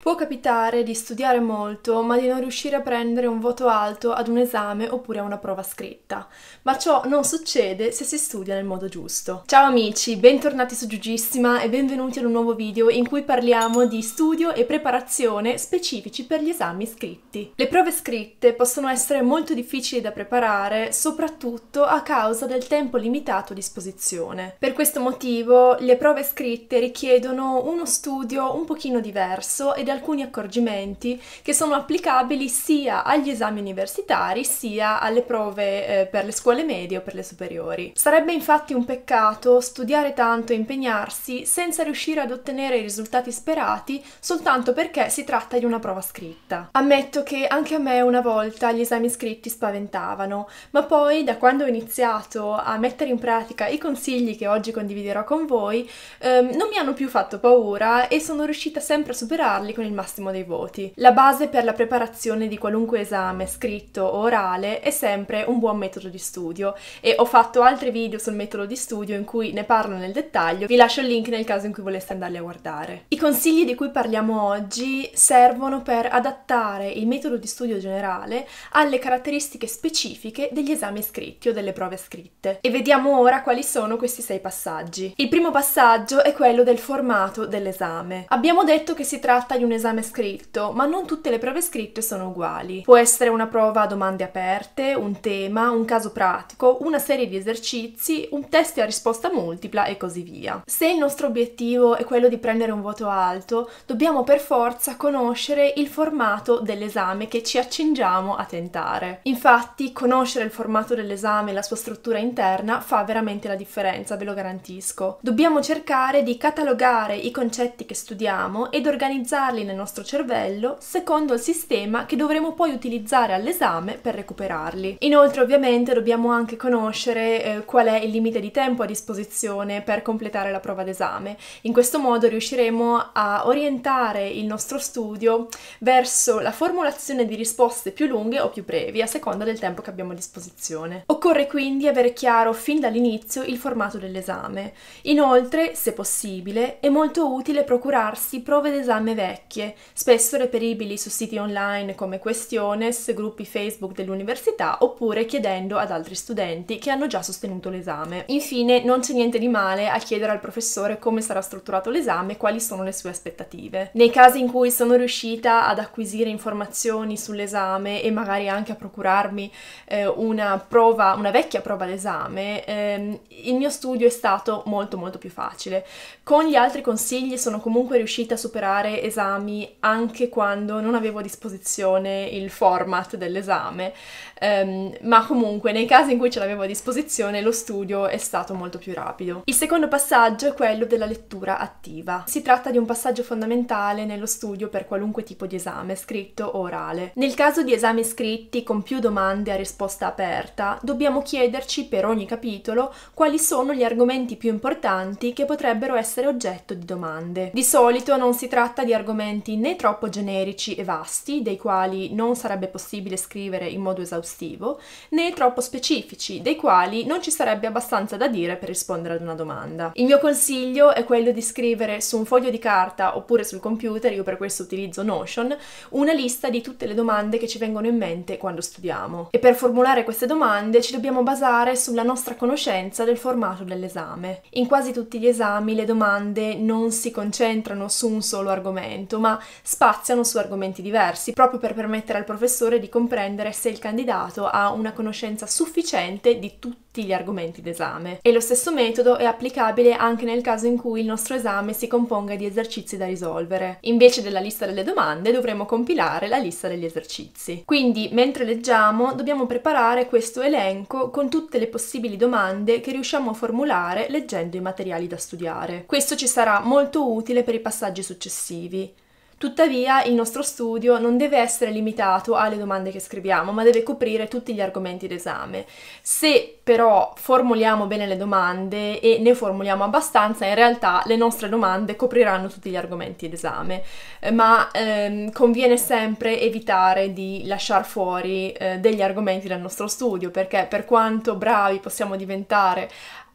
Può capitare di studiare molto, ma di non riuscire a prendere un voto alto ad un esame oppure a una prova scritta. Ma ciò non succede se si studia nel modo giusto. Ciao amici, bentornati su Giugissima e benvenuti ad un nuovo video in cui parliamo di studio e preparazione specifici per gli esami scritti. Le prove scritte possono essere molto difficili da preparare, soprattutto a causa del tempo limitato a disposizione. Per questo motivo le prove scritte richiedono uno studio un pochino diverso e di alcuni accorgimenti che sono applicabili sia agli esami universitari sia alle prove eh, per le scuole medie o per le superiori. Sarebbe infatti un peccato studiare tanto e impegnarsi senza riuscire ad ottenere i risultati sperati soltanto perché si tratta di una prova scritta. Ammetto che anche a me una volta gli esami scritti spaventavano, ma poi da quando ho iniziato a mettere in pratica i consigli che oggi condividerò con voi, ehm, non mi hanno più fatto paura e sono riuscita sempre a superarli con il massimo dei voti. La base per la preparazione di qualunque esame scritto o orale è sempre un buon metodo di studio e ho fatto altri video sul metodo di studio in cui ne parlo nel dettaglio, vi lascio il link nel caso in cui voleste andarli a guardare. I consigli di cui parliamo oggi servono per adattare il metodo di studio generale alle caratteristiche specifiche degli esami scritti o delle prove scritte e vediamo ora quali sono questi sei passaggi. Il primo passaggio è quello del formato dell'esame. Abbiamo detto che si tratta di un esame scritto, ma non tutte le prove scritte sono uguali. Può essere una prova a domande aperte, un tema, un caso pratico, una serie di esercizi, un test a risposta multipla e così via. Se il nostro obiettivo è quello di prendere un voto alto, dobbiamo per forza conoscere il formato dell'esame che ci accingiamo a tentare. Infatti, conoscere il formato dell'esame e la sua struttura interna fa veramente la differenza, ve lo garantisco. Dobbiamo cercare di catalogare i concetti che studiamo ed organizzarli inserirli nel nostro cervello secondo il sistema che dovremo poi utilizzare all'esame per recuperarli. Inoltre ovviamente dobbiamo anche conoscere eh, qual è il limite di tempo a disposizione per completare la prova d'esame. In questo modo riusciremo a orientare il nostro studio verso la formulazione di risposte più lunghe o più brevi a seconda del tempo che abbiamo a disposizione. Occorre quindi avere chiaro fin dall'inizio il formato dell'esame. Inoltre, se possibile, è molto utile procurarsi prove d'esame vecchie vecchie, spesso reperibili su siti online come Questiones, gruppi Facebook dell'università oppure chiedendo ad altri studenti che hanno già sostenuto l'esame. Infine, non c'è niente di male a chiedere al professore come sarà strutturato l'esame e quali sono le sue aspettative. Nei casi in cui sono riuscita ad acquisire informazioni sull'esame e magari anche a procurarmi eh, una prova, una vecchia prova d'esame, ehm, il mio studio è stato molto molto più facile. Con gli altri consigli sono comunque riuscita a superare esami esami anche quando non avevo a disposizione il format dell'esame, um, ma comunque nei casi in cui ce l'avevo a disposizione lo studio è stato molto più rapido. Il secondo passaggio è quello della lettura attiva. Si tratta di un passaggio fondamentale nello studio per qualunque tipo di esame, scritto o orale. Nel caso di esami scritti con più domande a risposta aperta, dobbiamo chiederci per ogni capitolo quali sono gli argomenti più importanti che potrebbero essere oggetto di domande. Di solito non si tratta di argomenti argomenti né troppo generici e vasti, dei quali non sarebbe possibile scrivere in modo esaustivo, né troppo specifici, dei quali non ci sarebbe abbastanza da dire per rispondere ad una domanda. Il mio consiglio è quello di scrivere su un foglio di carta oppure sul computer, io per questo utilizzo Notion, una lista di tutte le domande che ci vengono in mente quando studiamo. E per formulare queste domande ci dobbiamo basare sulla nostra conoscenza del formato dell'esame. In quasi tutti gli esami le domande non si concentrano su un solo argomento, ma spaziano su argomenti diversi, proprio per permettere al professore di comprendere se il candidato ha una conoscenza sufficiente di tutti gli argomenti d'esame. E lo stesso metodo è applicabile anche nel caso in cui il nostro esame si componga di esercizi da risolvere. Invece della lista delle domande dovremo compilare la lista degli esercizi. Quindi, mentre leggiamo, dobbiamo preparare questo elenco con tutte le possibili domande che riusciamo a formulare leggendo i materiali da studiare. Questo ci sarà molto utile per i passaggi successivi. Tuttavia il nostro studio non deve essere limitato alle domande che scriviamo, ma deve coprire tutti gli argomenti d'esame. Se però formuliamo bene le domande e ne formuliamo abbastanza, in realtà le nostre domande copriranno tutti gli argomenti d'esame, eh, ma ehm, conviene sempre evitare di lasciare fuori eh, degli argomenti dal nostro studio, perché per quanto bravi possiamo diventare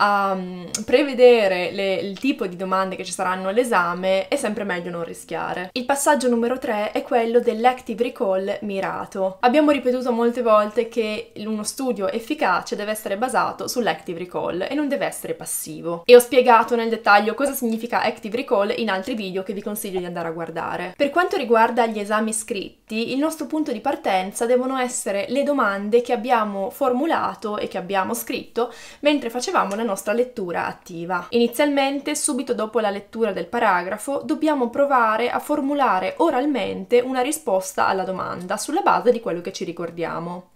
a um, prevedere le, il tipo di domande che ci saranno all'esame, è sempre meglio non rischiare. Il passaggio numero 3 è quello dell'active recall mirato. Abbiamo ripetuto molte volte che uno studio efficace deve essere basato sull'active recall e non deve essere passivo. E ho spiegato nel dettaglio cosa significa active recall in altri video che vi consiglio di andare a guardare. Per quanto riguarda gli esami scritti, il nostro punto di partenza devono essere le domande che abbiamo formulato e che abbiamo scritto mentre facevamo la nostra lettura attiva. Inizialmente, subito dopo la lettura del paragrafo, dobbiamo provare a formulare oralmente una risposta alla domanda sulla base di quello che ci ricordiamo.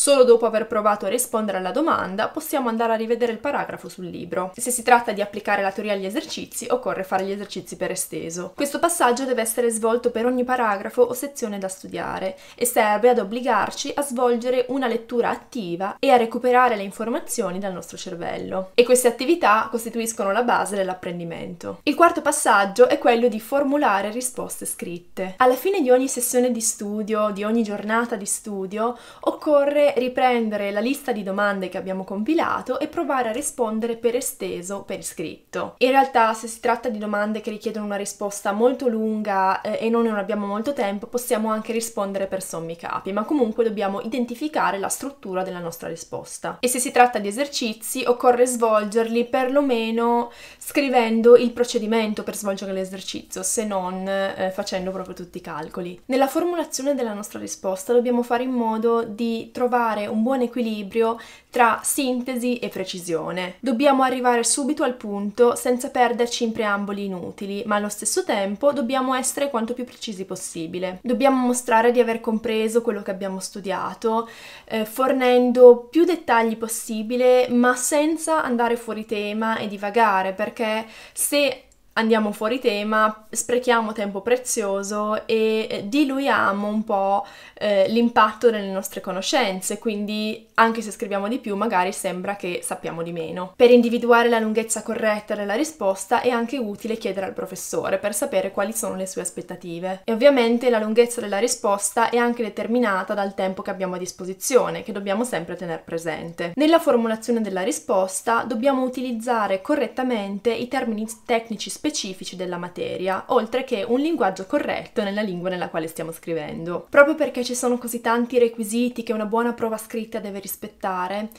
Solo dopo aver provato a rispondere alla domanda possiamo andare a rivedere il paragrafo sul libro. Se si tratta di applicare la teoria agli esercizi, occorre fare gli esercizi per esteso. Questo passaggio deve essere svolto per ogni paragrafo o sezione da studiare e serve ad obbligarci a svolgere una lettura attiva e a recuperare le informazioni dal nostro cervello. E queste attività costituiscono la base dell'apprendimento. Il quarto passaggio è quello di formulare risposte scritte. Alla fine di ogni sessione di studio, di ogni giornata di studio, occorre riprendere la lista di domande che abbiamo compilato e provare a rispondere per esteso per iscritto. In realtà se si tratta di domande che richiedono una risposta molto lunga eh, e noi non abbiamo molto tempo, possiamo anche rispondere per sommi capi, ma comunque dobbiamo identificare la struttura della nostra risposta. E se si tratta di esercizi, occorre svolgerli perlomeno scrivendo il procedimento per svolgere l'esercizio, se non eh, facendo proprio tutti i calcoli. Nella formulazione della nostra risposta dobbiamo fare in modo di trovare trovare un buon equilibrio tra sintesi e precisione. Dobbiamo arrivare subito al punto senza perderci in preamboli inutili, ma allo stesso tempo dobbiamo essere quanto più precisi possibile. Dobbiamo mostrare di aver compreso quello che abbiamo studiato, eh, fornendo più dettagli possibile, ma senza andare fuori tema e divagare, perché se andiamo fuori tema, sprechiamo tempo prezioso e eh, diluiamo un po' eh, l'impatto delle nostre conoscenze, quindi anche se scriviamo di più magari sembra che sappiamo di meno. Per individuare la lunghezza corretta della risposta è anche utile chiedere al professore per sapere quali sono le sue aspettative. E ovviamente la lunghezza della risposta è anche determinata dal tempo che abbiamo a disposizione, che dobbiamo sempre tenere presente. Nella formulazione della risposta dobbiamo utilizzare correttamente i termini tecnici specifici specifici della materia, oltre che un linguaggio corretto nella lingua nella quale stiamo scrivendo. Proprio perché ci sono così tanti requisiti che una buona prova scritta deve rispettare,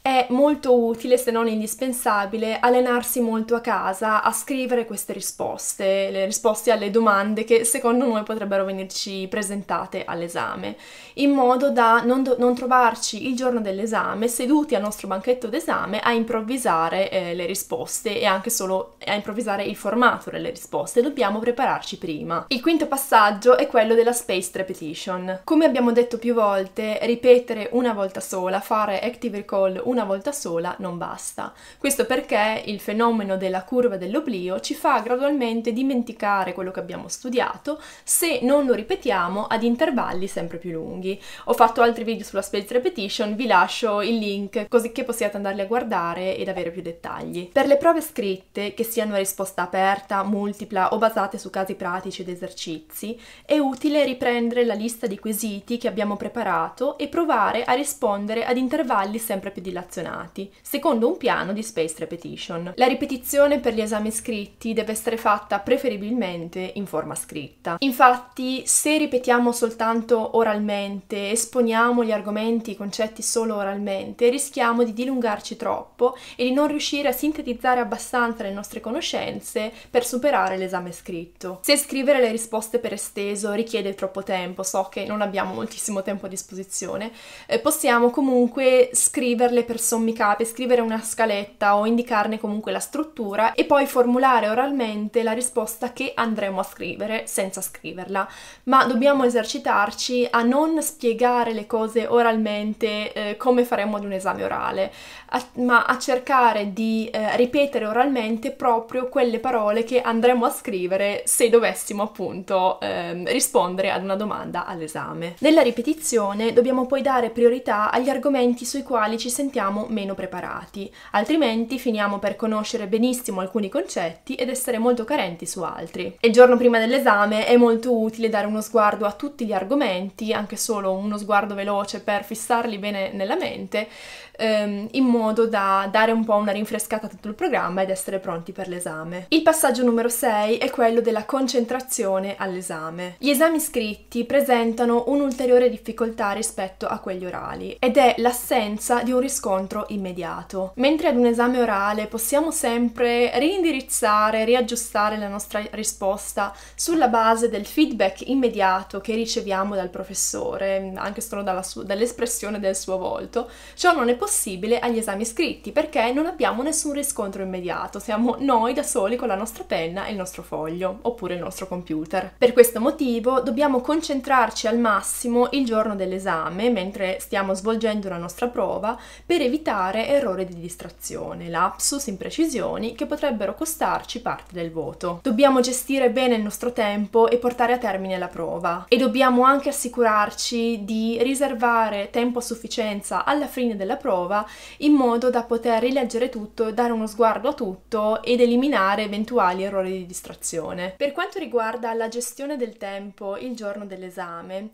è molto utile, se non indispensabile, allenarsi molto a casa a scrivere queste risposte, le risposte alle domande che secondo noi potrebbero venirci presentate all'esame, in modo da non, do- non trovarci il giorno dell'esame seduti al nostro banchetto d'esame a improvvisare eh, le risposte e anche solo a improvvisare il formato delle risposte, dobbiamo prepararci prima. Il quinto passaggio è quello della spaced repetition. Come abbiamo detto più volte, ripetere una volta sola, fare active recall una volta sola non basta. Questo perché il fenomeno della curva dell'oblio ci fa gradualmente dimenticare quello che abbiamo studiato se non lo ripetiamo ad intervalli sempre più lunghi. Ho fatto altri video sulla spaced repetition, vi lascio il link così che possiate andarli a guardare ed avere più dettagli. Per le prove scritte, che siano a risposta aperta, multipla o basate su casi pratici ed esercizi, è utile riprendere la lista di quesiti che abbiamo preparato e provare a rispondere ad intervalli sempre più dilatati relazionati, secondo un piano di space repetition. La ripetizione per gli esami scritti deve essere fatta preferibilmente in forma scritta. Infatti, se ripetiamo soltanto oralmente, esponiamo gli argomenti, i concetti solo oralmente, rischiamo di dilungarci troppo e di non riuscire a sintetizzare abbastanza le nostre conoscenze per superare l'esame scritto. Se scrivere le risposte per esteso richiede troppo tempo, so che non abbiamo moltissimo tempo a disposizione, eh, possiamo comunque scriverle per sommi capi, scrivere una scaletta o indicarne comunque la struttura e poi formulare oralmente la risposta che andremo a scrivere senza scriverla. Ma dobbiamo esercitarci a non spiegare le cose oralmente eh, come faremmo ad un esame orale, a, ma a cercare di eh, ripetere oralmente proprio quelle parole che andremo a scrivere se dovessimo appunto eh, rispondere ad una domanda all'esame. Nella ripetizione dobbiamo poi dare priorità agli argomenti sui quali ci sentiamo partiamo meno preparati, altrimenti finiamo per conoscere benissimo alcuni concetti ed essere molto carenti su altri. Il giorno prima dell'esame è molto utile dare uno sguardo a tutti gli argomenti, anche solo uno sguardo veloce per fissarli bene nella mente, ehm, in modo da dare un po' una rinfrescata a tutto il programma ed essere pronti per l'esame. Il passaggio numero 6 è quello della concentrazione all'esame. Gli esami scritti presentano un'ulteriore difficoltà rispetto a quelli orali ed è l'assenza di un riscontro immediato. Mentre ad un esame orale possiamo sempre reindirizzare, riaggiustare la nostra risposta sulla base del feedback immediato che riceviamo dal professore, anche solo dall'espressione del suo volto, ciò non è possibile agli esami scritti perché non abbiamo nessun riscontro immediato, siamo noi da soli con la nostra penna e il nostro foglio oppure il nostro computer. Per questo motivo dobbiamo concentrarci al massimo il giorno dell'esame mentre stiamo svolgendo la nostra prova per evitare errori di distrazione, lapsus, imprecisioni che potrebbero costarci parte del voto. Dobbiamo gestire bene il nostro tempo e portare a termine la prova e dobbiamo anche assicurarci di riservare tempo a sufficienza alla fine della prova in modo da poter rileggere tutto, dare uno sguardo a tutto ed eliminare eventuali errori di distrazione. Per quanto riguarda la gestione del tempo il giorno dell'esame,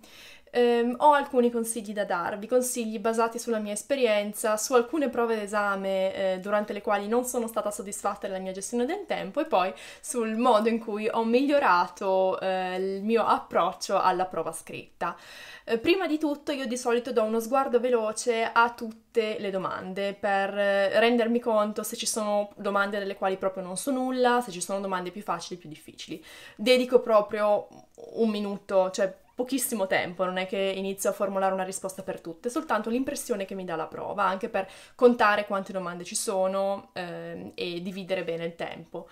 Um, ho alcuni consigli da darvi, consigli basati sulla mia esperienza, su alcune prove d'esame eh, durante le quali non sono stata soddisfatta della mia gestione del tempo e poi sul modo in cui ho migliorato eh, il mio approccio alla prova scritta. Eh, prima di tutto io di solito do uno sguardo veloce a tutte le domande per eh, rendermi conto se ci sono domande delle quali proprio non so nulla, se ci sono domande più facili, più difficili. Dedico proprio un minuto, cioè pochissimo tempo, non è che inizio a formulare una risposta per tutte, soltanto l'impressione che mi dà la prova, anche per contare quante domande ci sono eh, e dividere bene il tempo.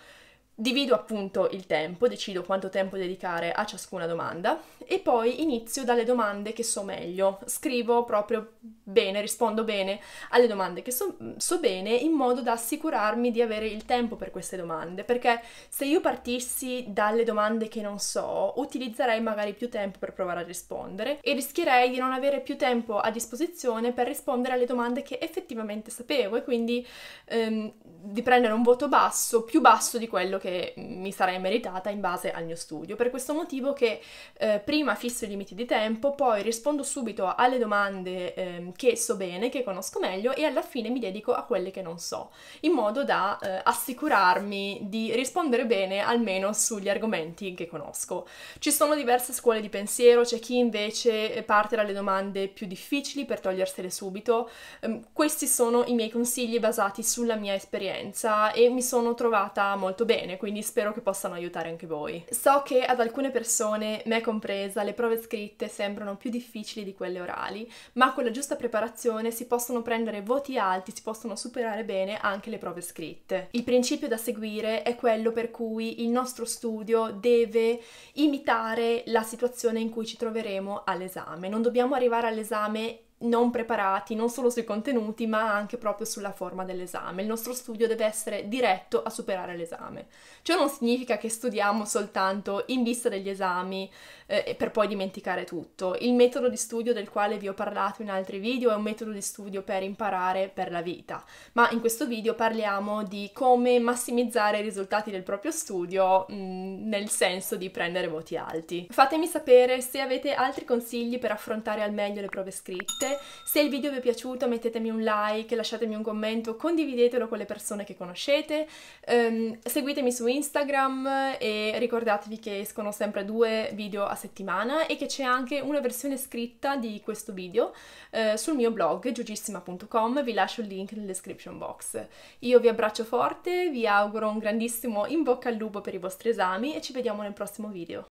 Divido appunto il tempo, decido quanto tempo dedicare a ciascuna domanda e poi inizio dalle domande che so meglio. Scrivo proprio bene, rispondo bene alle domande che so, so, bene in modo da assicurarmi di avere il tempo per queste domande, perché se io partissi dalle domande che non so, utilizzerei magari più tempo per provare a rispondere e rischierei di non avere più tempo a disposizione per rispondere alle domande che effettivamente sapevo e quindi ehm, di prendere un voto basso, più basso di quello che mi sarei meritata in base al mio studio. Per questo motivo che eh, prima fisso i limiti di tempo, poi rispondo subito alle domande eh, che so bene, che conosco meglio e alla fine mi dedico a quelle che non so, in modo da eh, assicurarmi di rispondere bene almeno sugli argomenti che conosco. Ci sono diverse scuole di pensiero, c'è chi invece parte dalle domande più difficili per togliersele subito. Ehm, questi sono i miei consigli basati sulla mia esperienza e mi sono trovata molto bene, quindi spero che possano aiutare anche voi. So che ad alcune persone, me compresa, le prove scritte sembrano più difficili di quelle orali, ma con la giusta preparazione si possono prendere voti alti, si possono superare bene anche le prove scritte. Il principio da seguire è quello per cui il nostro studio deve imitare la situazione in cui ci troveremo all'esame. Non dobbiamo arrivare all'esame non preparati non solo sui contenuti ma anche proprio sulla forma dell'esame. Il nostro studio deve essere diretto a superare l'esame. Ciò non significa che studiamo soltanto in vista degli esami eh, per poi dimenticare tutto. Il metodo di studio del quale vi ho parlato in altri video è un metodo di studio per imparare per la vita, ma in questo video parliamo di come massimizzare i risultati del proprio studio mh, mm, nel senso di prendere voti alti. Fatemi sapere se avete altri consigli per affrontare al meglio le prove scritte se il video vi è piaciuto mettetemi un like, lasciatemi un commento, condividetelo con le persone che conoscete, um, seguitemi su Instagram e ricordatevi che escono sempre due video a settimana e che c'è anche una versione scritta di questo video uh, sul mio blog giugissima.com, vi lascio il link nel description box. Io vi abbraccio forte, vi auguro un grandissimo in bocca al lupo per i vostri esami e ci vediamo nel prossimo video.